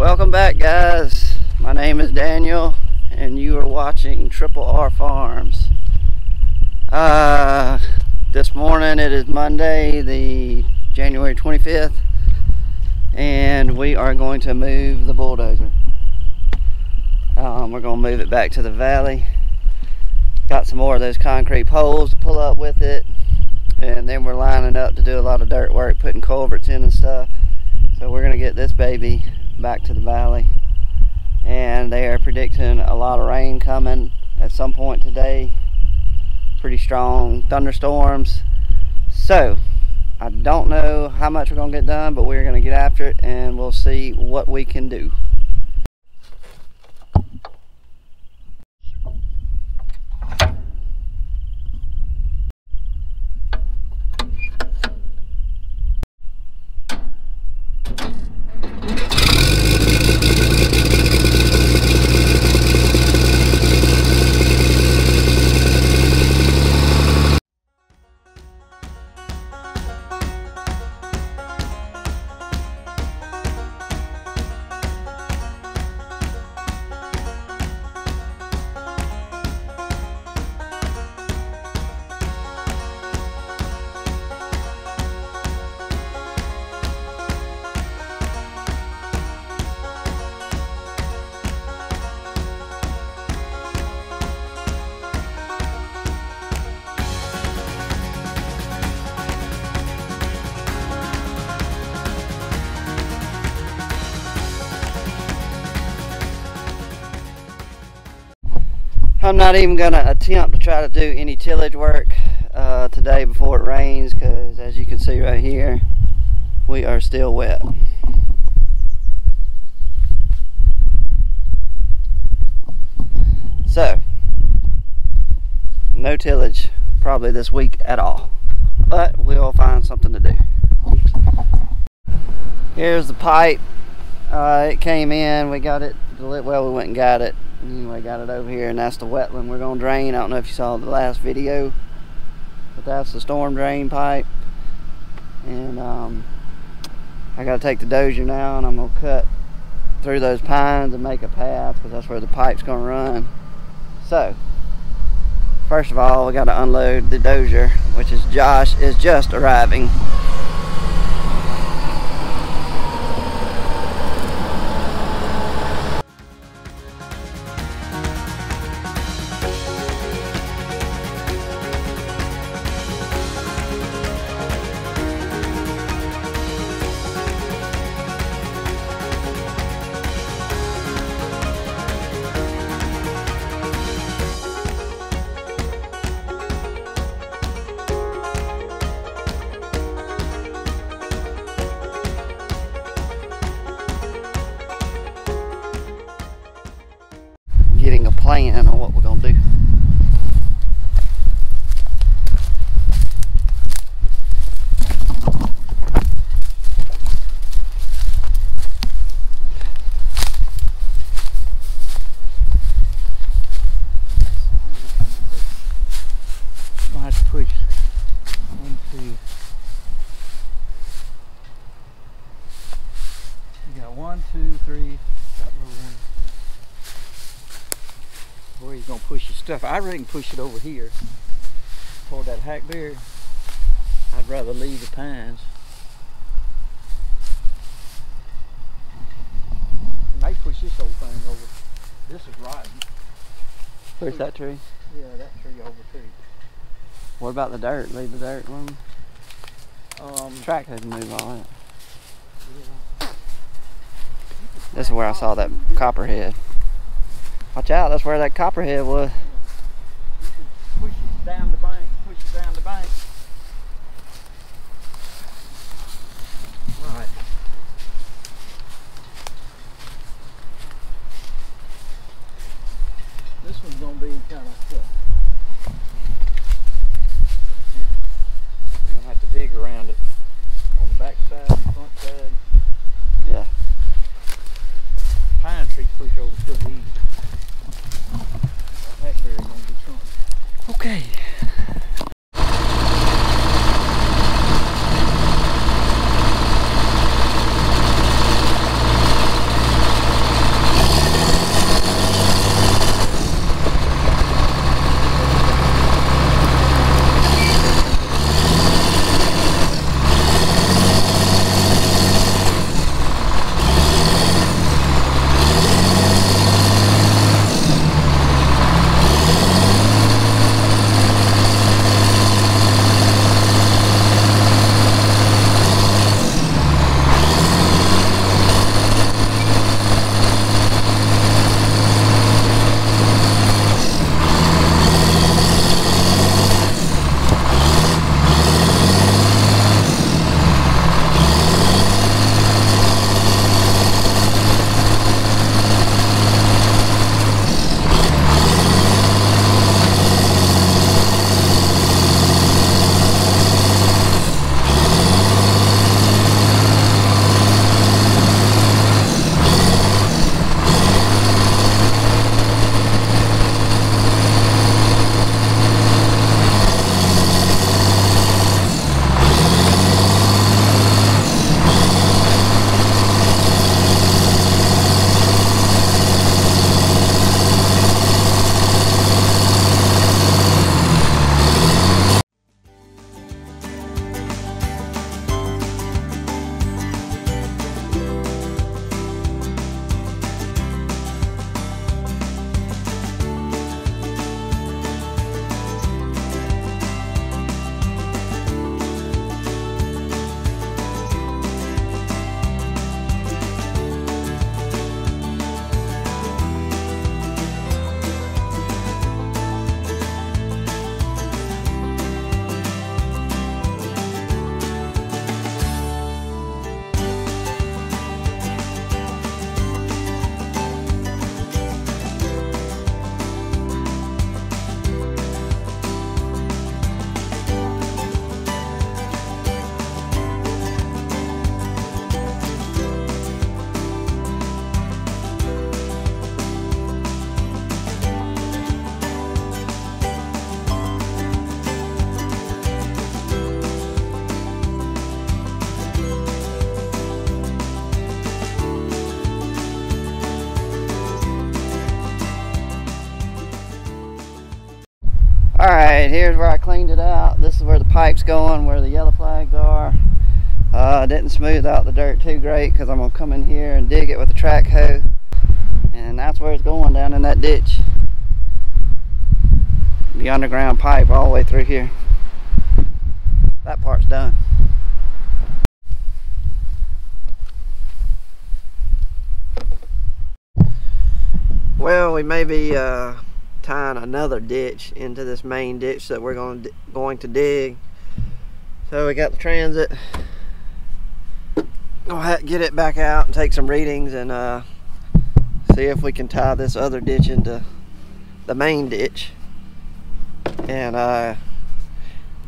Welcome back guys. My name is Daniel and you are watching Triple R Farms. Uh, this morning it is Monday the January 25th and we are going to move the bulldozer. Um, we're going to move it back to the valley. Got some more of those concrete poles to pull up with it and then we're lining up to do a lot of dirt work putting culverts in and stuff so we're going to get this baby back to the valley. And they are predicting a lot of rain coming at some point today. Pretty strong thunderstorms. So I don't know how much we're gonna get done but we're gonna get after it and we'll see what we can do I'm not even going to attempt to try to do any tillage work uh, today before it rains because as you can see right here we are still wet. So no tillage probably this week at all but we'll find something to do. Here's the pipe. Uh, it came in, we got it, well we went and got it anyway got it over here and that's the wetland we're going to drain. I don't know if you saw the last video but that's the storm drain pipe. And um, i got to take the dozer now and i'm to cut through those pines and make a path because that's where the pipe's going to run. So first of all we got to unload the dozer which is josh is just arriving stuff? I reckon push it over here toward that hackberry. I'd rather leave the pines. May push this whole thing over. This is rotten. Push that tree. Yeah, that tree over too. What about the dirt? Leave the dirt alone. Um, Tractor can move all that. This is where I saw that copperhead. Watch out, that's where that copperhead was. Down the bank, push it down the bank. Alright, here's where I cleaned it out. This is where the pipe's going, where the yellow flags are. Uh, didn't smooth out the dirt too great because I'm to come in here and dig it with a track hoe. And that's where it's going, down in that ditch. The underground pipe all the way through here. That part's done. Well, we may be uh, tying another ditch into this main ditch that we're going to, going to dig. So we got the transit. Go get it back out and take some readings and uh, see if we can tie this other ditch into the main ditch and uh,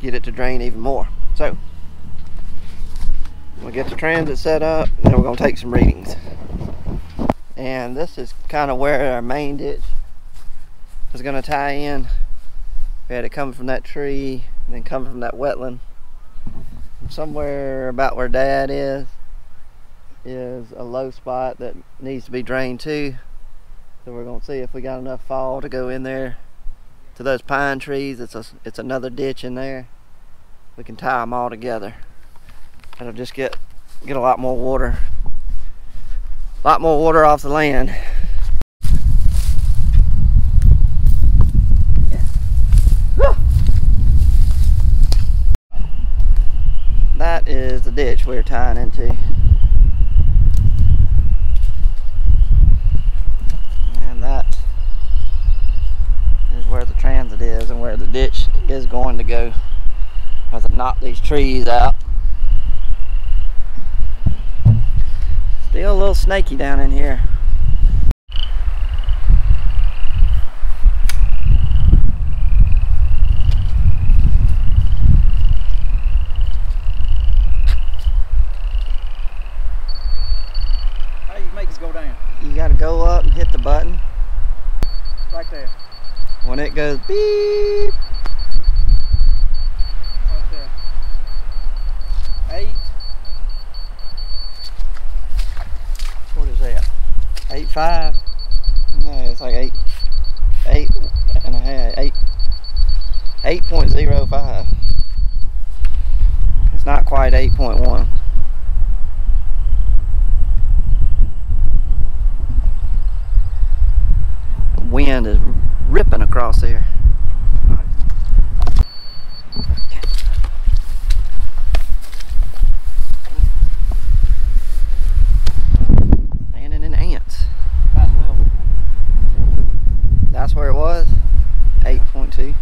get it to drain even more. So we'll get the transit set up and we're going to take some readings. And this is kind of where our main ditch is going to tie in. We had it coming from that tree and then coming from that wetland. somewhere about where dad is is a low spot that needs to be drained too. So we're to see if we got enough fall to go in there to those pine trees. It's a, it's another ditch in there. We can tie them all together. It'll just get get a lot more water. A lot more water off the land. That is we're tying into. And that is where the transit is and where the ditch is going to go as I knock these trees out. Still a little snaky down in here. How do you make this go down? You gotta go up and hit the button. Right there when it goes beep. Eight. What is that? Eight five? No, it's like eight, eight and a half, eight, eight point zero five. It's not quite eight point one. wind is ripping across there. Standing in ants. That's where it was? 8.2.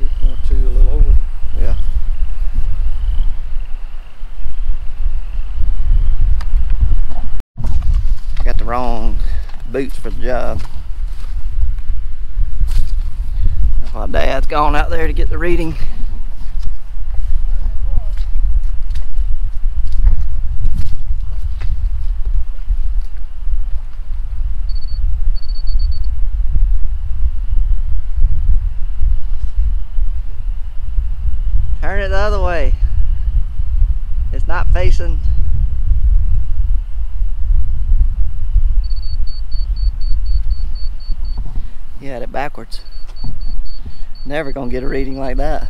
8.2, a little over. Yeah. Got the wrong boots for the job. While Dad's gone out there to get the reading. Turn it the other way. It's not facing You had it backwards. Never gonna get a reading like that.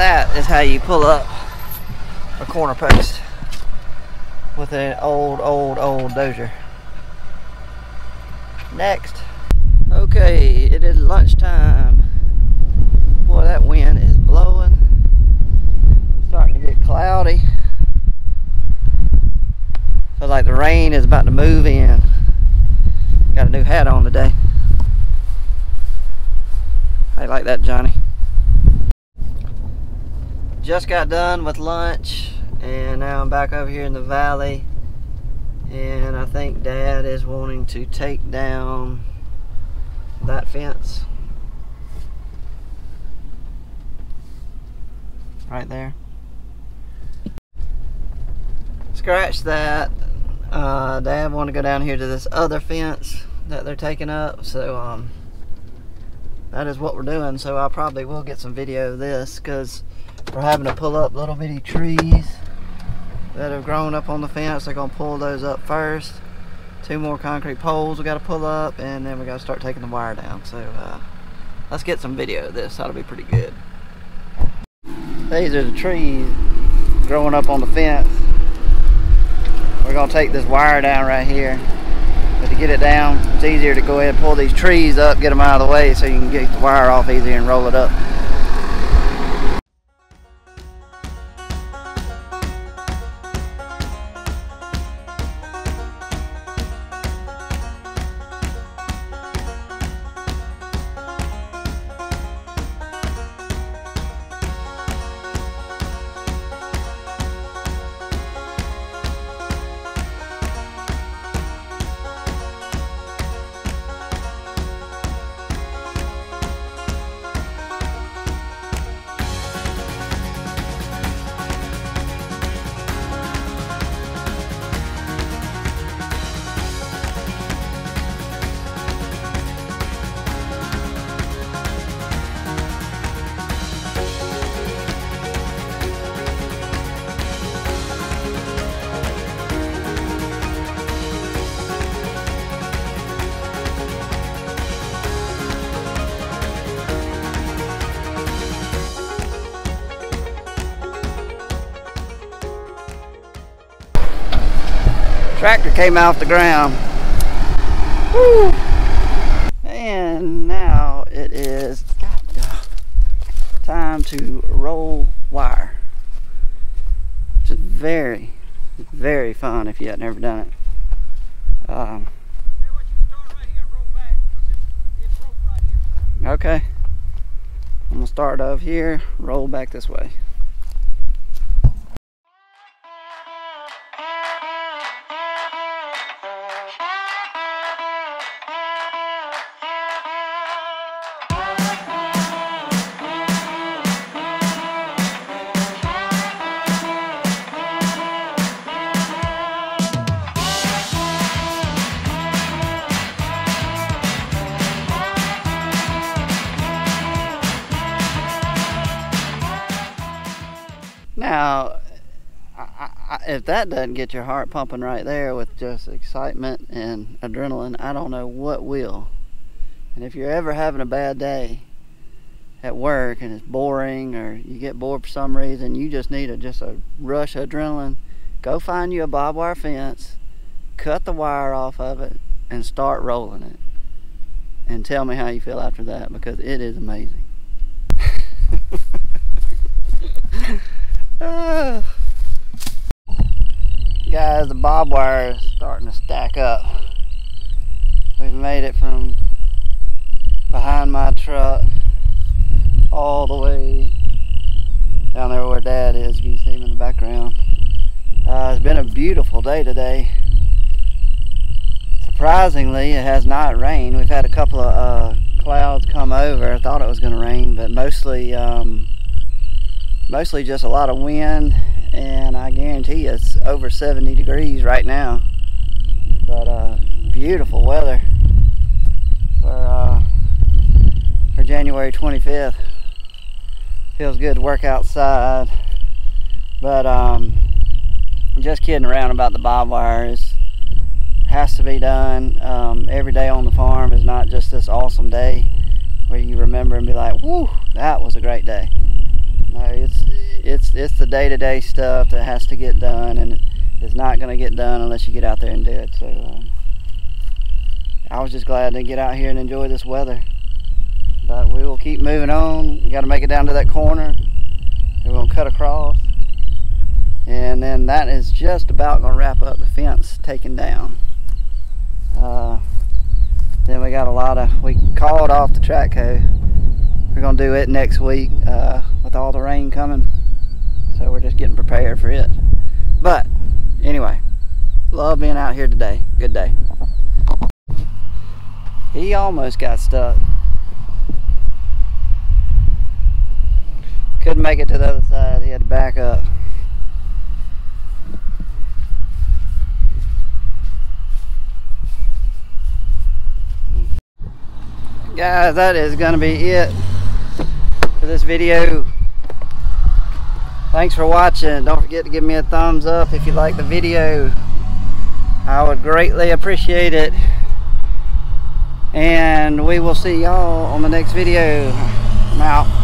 That is how you pull up a corner post with an old, old, old dozer. Next. Okay, it is lunchtime. Boy, that wind is blowing. Starting to to get cloudy. Feel like the rain is about to move in. Got a new hat on today. You like that, Johnny? Just got done with lunch and now I'm back over here in the valley and I think dad is wanting to take down that fence right there scratch that uh, dad want to go down here to this other fence that they're taking up so um, that is what we're doing so I probably will get some video of this because we're having to pull up little bitty trees that have grown up on the fence. They're gonna pull those up first. Two more concrete poles we gotta pull up and then we gotta start taking the wire down. So uh, let's get some video of this. That'll be pretty good. These are the trees growing up on the fence. We're gonna take this wire down right here. But to get it down, it's easier to go ahead and pull these trees up, get them out of the way so you can get the wire off easier and roll it up. Came off the ground. Woo. And now it is time to roll wire. It's very, very fun if you have never done it. Um, okay. I'm gonna start over here, roll back this way. Now, I, I, if that doesn't get your heart pumping right there with just excitement and adrenaline, I don't know what will. And if you're ever having a bad day at work and it's boring or you get bored for some reason, you just need a, just a rush of adrenaline, go find you a barbed wire fence, cut the wire off of it, and start rolling it. And tell me how you feel after that because it is amazing. Uh, guys, the barbed wire is starting to stack up. We've made it from behind my truck all the way down there where dad is. You can see him in the background. Uh, it's been a beautiful day today. Surprisingly, it has not rained. We've had a couple of uh, clouds come over. I thought it was going to rain, but mostly um, mostly just a lot of wind and I guarantee it's over 70 degrees right now. But uh, beautiful weather for, uh, for January 25th feels good to work outside but um, just kidding around about the barbed wire it has to be done. Um, every day on the farm is not just this awesome day where you remember and be like whoo that was a great day no, it's it's it's the day-to-day stuff that has to get done, and it's not going to get done unless you get out there and do it. So um, I was just glad to get out here and enjoy this weather. But we will keep moving on. We got to make it down to that corner. We're going to cut across, And then that is just about going to wrap up the fence taken down. Uh, then we got a lot of, we called off the track hoe. We're to do it next week uh, with all the rain coming. So we're just getting prepared for it. But anyway, love being out here today. Good day. He almost got stuck. Couldn't make it to the other side. He had to back up. Guys, that is to be it this video. Thanks for watching. Don't forget to give me a thumbs up if you like the video. I would greatly appreciate it. And we will see y'all on the next video. I'm out.